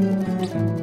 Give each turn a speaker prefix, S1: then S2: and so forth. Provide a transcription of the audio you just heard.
S1: す